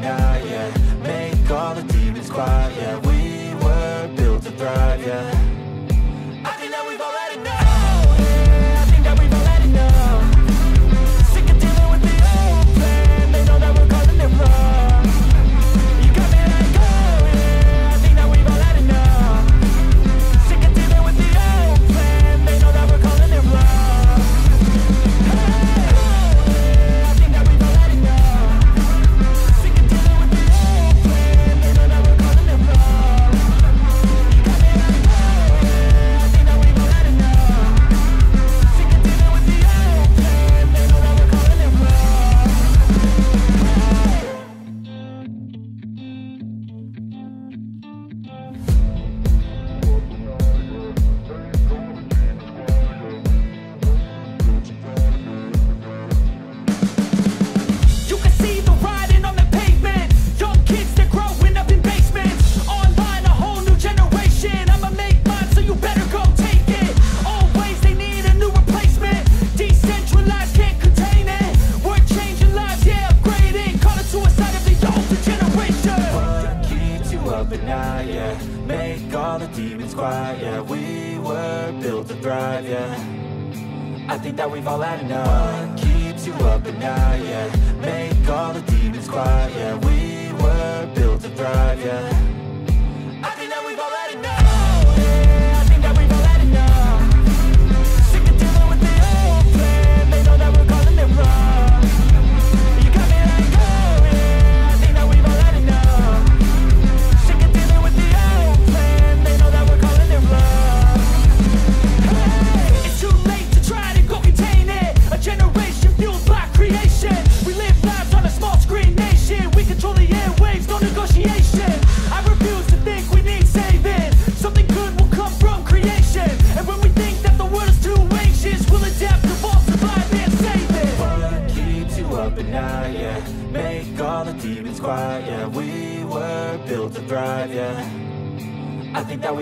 now, yeah. Make all the demons quiet, yeah. We were built to thrive, yeah.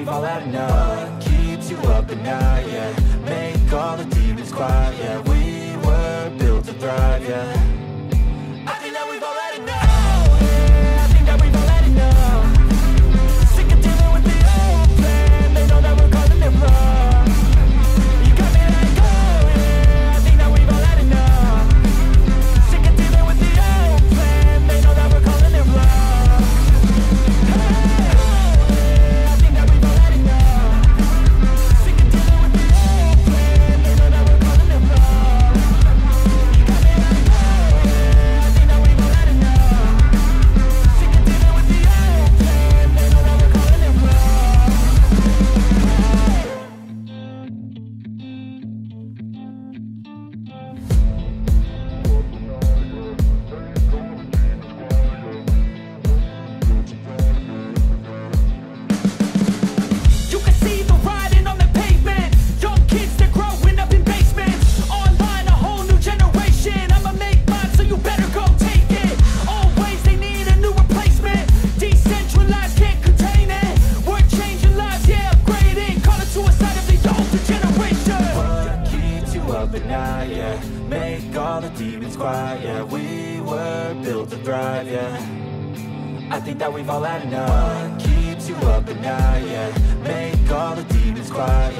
we've all had enough Keeps you up at night, yeah. Make all the demons quiet, yeah. five.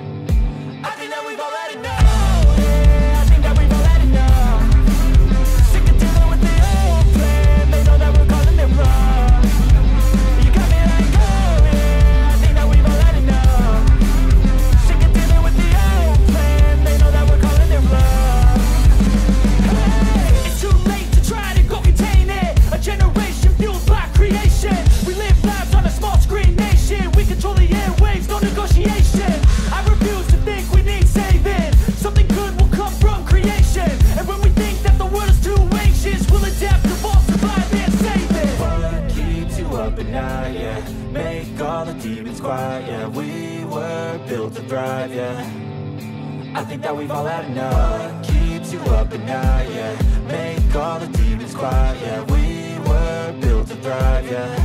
drive, yeah. I think that we've all had enough. Keeps you up at night, yeah. Make all the demons quiet, yeah. We were built to thrive, yeah.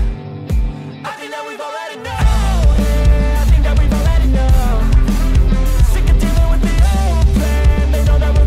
Sick of dealing with the old plan. They know that we're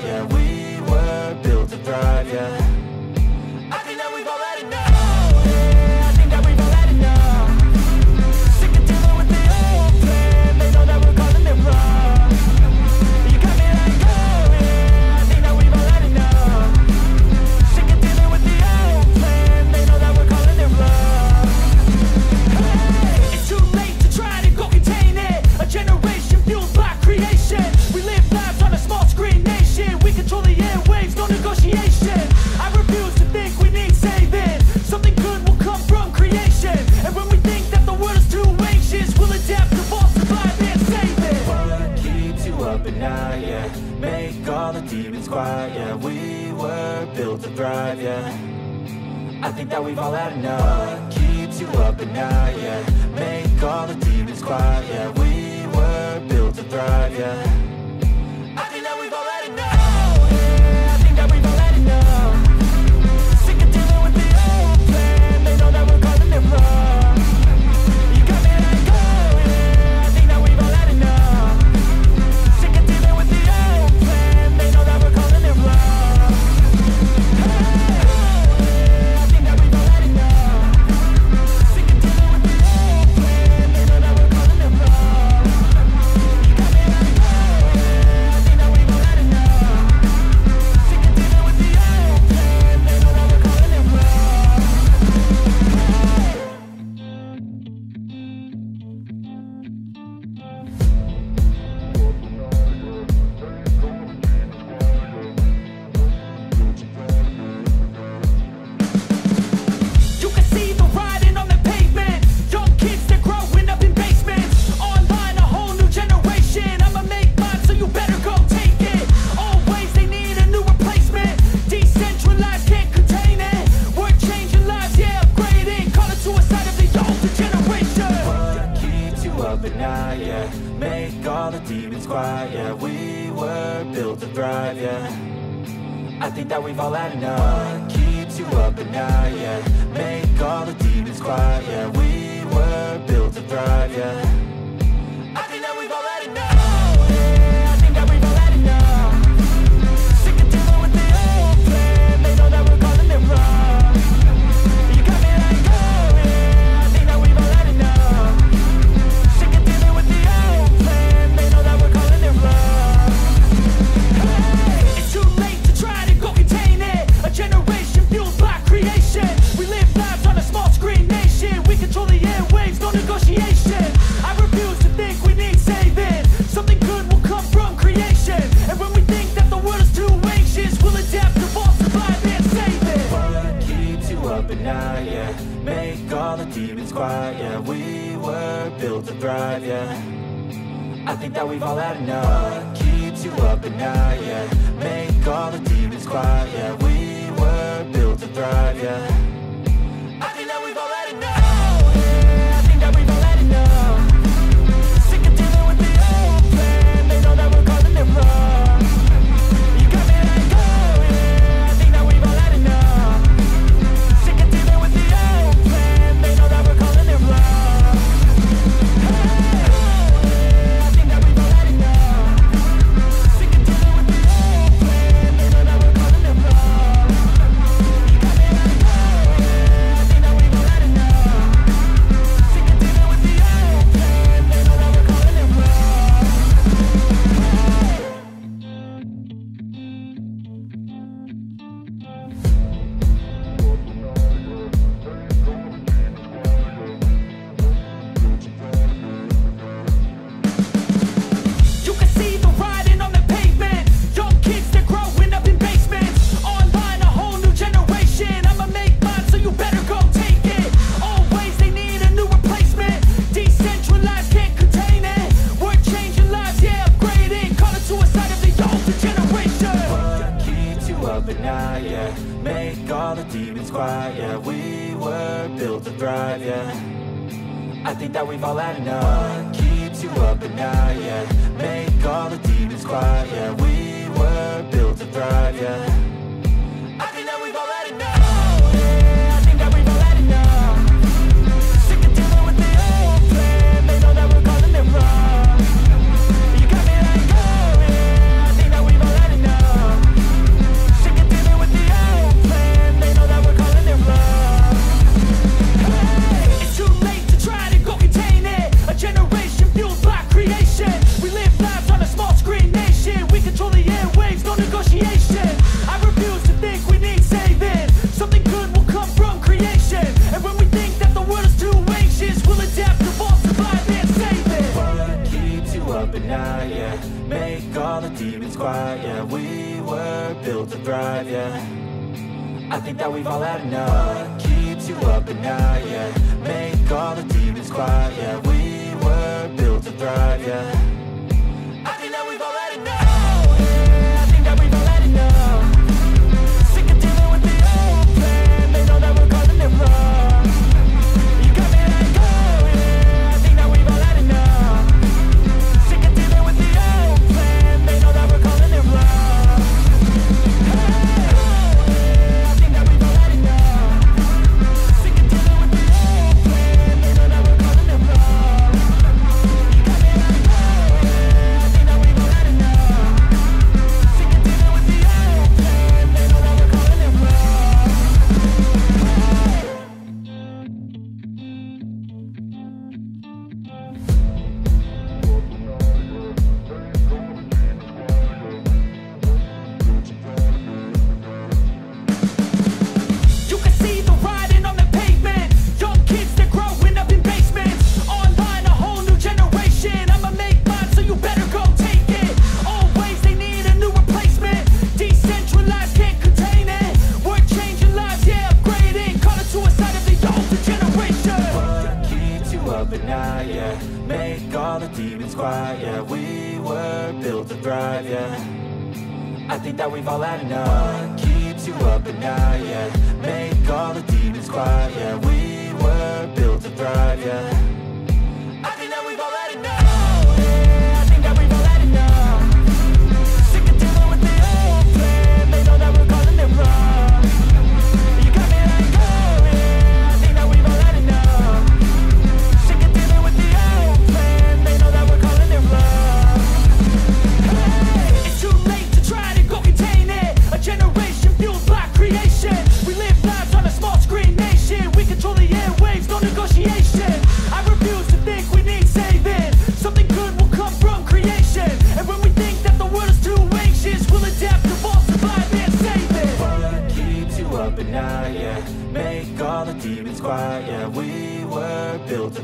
yeah. drive, yeah. I think that we've all had enough. Keeps you up at night, yeah. Make all the demons quiet, yeah. We were built to thrive, yeah. Sick of dealing with the old plan. They know that we're it